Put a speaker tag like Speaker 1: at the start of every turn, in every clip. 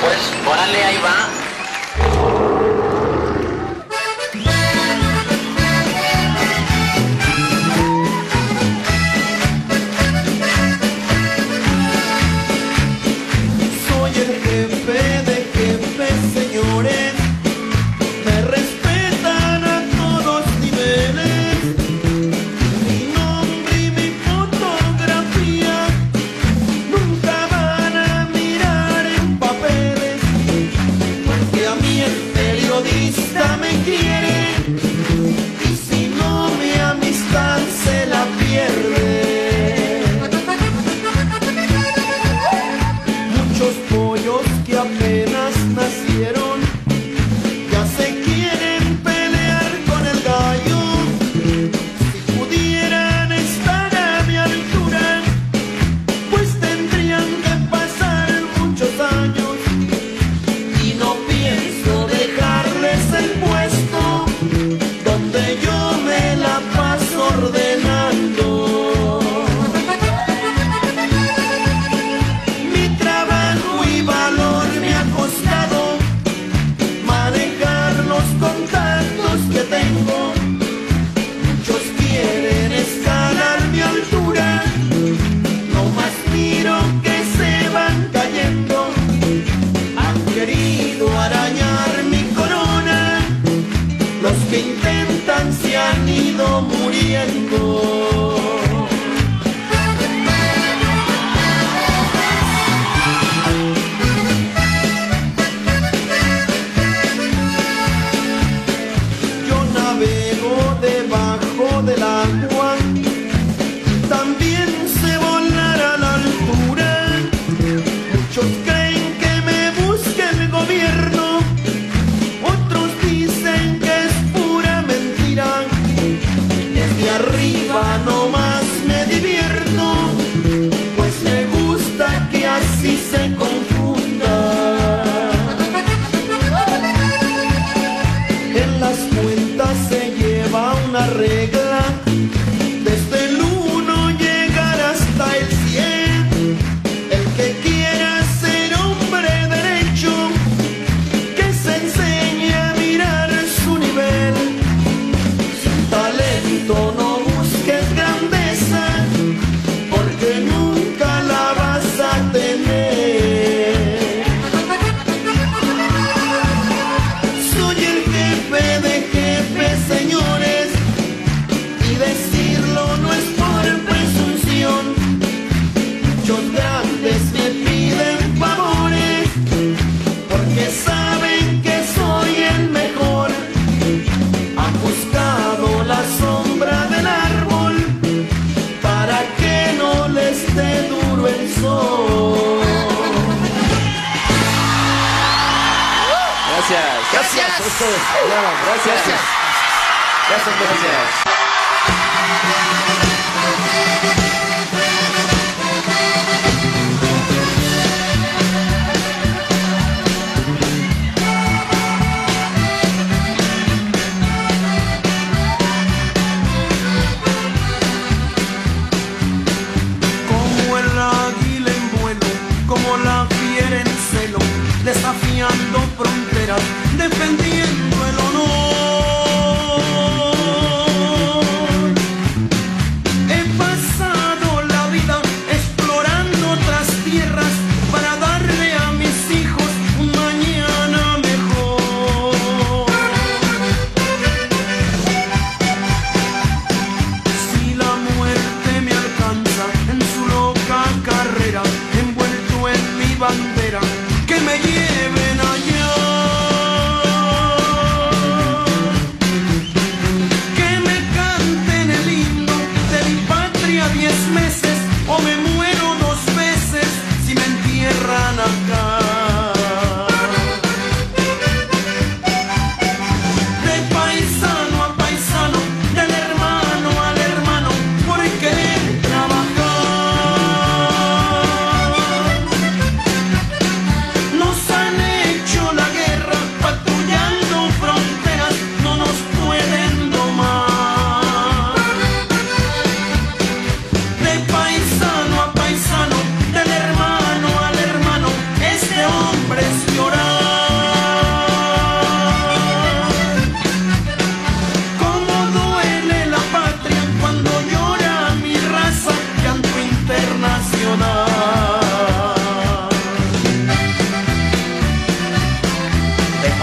Speaker 1: pues. Órale, ahí va.
Speaker 2: Es- no,
Speaker 3: gracias.
Speaker 1: Gracias,
Speaker 3: gracias.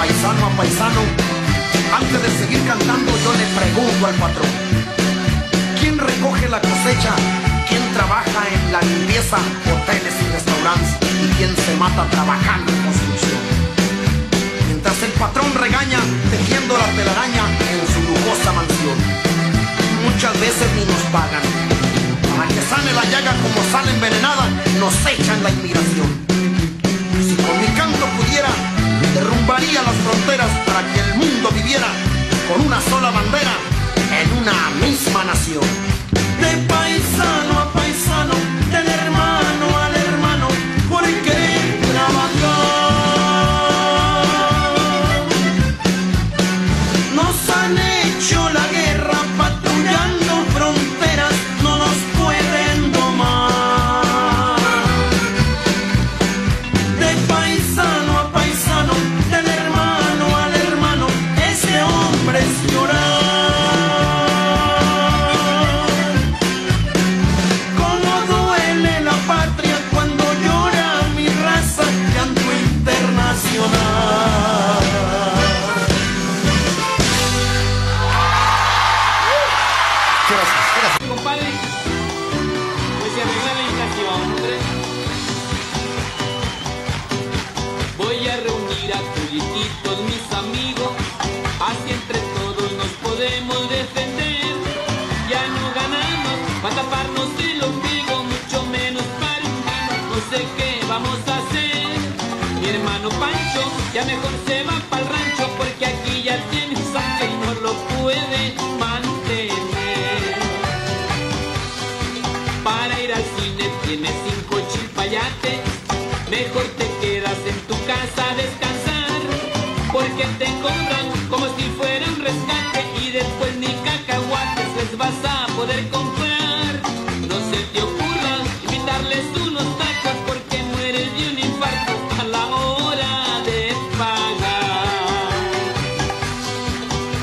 Speaker 2: paisano a paisano, antes de seguir cantando yo le pregunto al patrón, ¿quién recoge la cosecha? ¿Quién trabaja en la limpieza, hoteles y restaurantes? ¿Y quién se mata trabajando en construcción? Mientras el patrón regaña, tejiendo la telaraña en su lujosa mansión. Muchas veces ni nos pagan. Para que sane la llaga como sale envenenada, nos echan la inmigración. Las fronteras para que el mundo viviera con una sola bandera en una misma nación.
Speaker 4: Ya mejor se va para el rancho porque aquí ya tiene saque y no lo puede mantener. Para ir al cine tienes cinco chilpayates. Mejor te quedas en tu casa a descansar. Porque te cobran como si fuera un rescate. Y después ni cacahuates les vas a poder comprar. No se te ocurra invitarles unos tacos porque mueres de un infarto a la hora de pagar.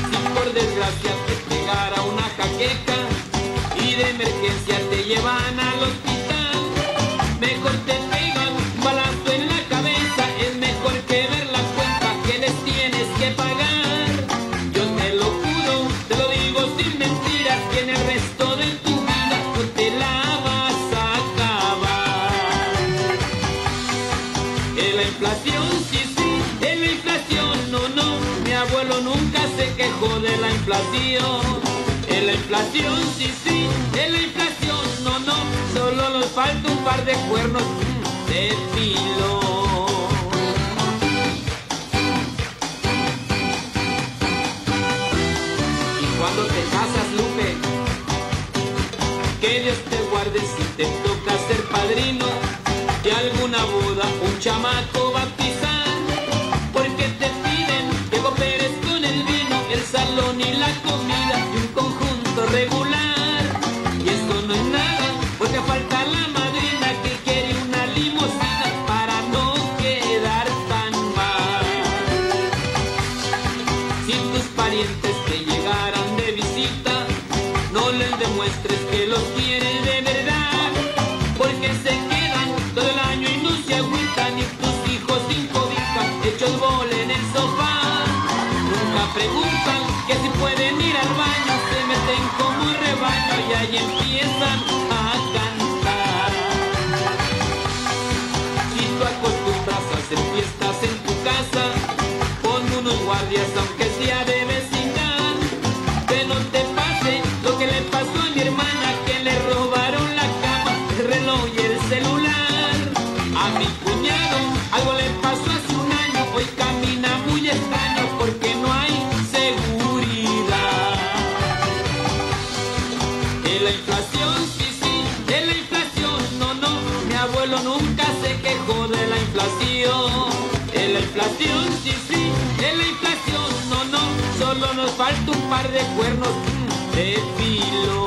Speaker 4: Si por desgracia te pegara una jaqueca y de emergencia te llevan al hospital, mejor te pegan un balazo en la cabeza, es mejor que ver la cuenta que les tienes que pagar. Yo te lo juro, te lo digo sin mentiras, En la inflación, sí, sí, en la inflación, no, no. Solo nos falta un par de cuernos mm, de filo. Y cuando te casas, Lupe, que Dios te guarde si te toca ser padrino de alguna boda, un chamaco bautizar. Porque parientes te llegaran de visita, no les demuestres que los quieres de verdad, porque se quedan todo el año y no se agüitan y tus hijos sin cobija, hechos bola en el sofá. Nunca preguntan que si pueden ir al baño, se meten como rebaño y ahí empiezan a A mi cuñado algo le pasó hace un año, hoy camina muy extraño porque no hay seguridad. En la inflación, sí, sí, en la inflación, no, no, mi abuelo nunca se quejó de la inflación. En la inflación, sí, sí, en la inflación, no, no, solo nos falta un par de cuernos mm, de filo.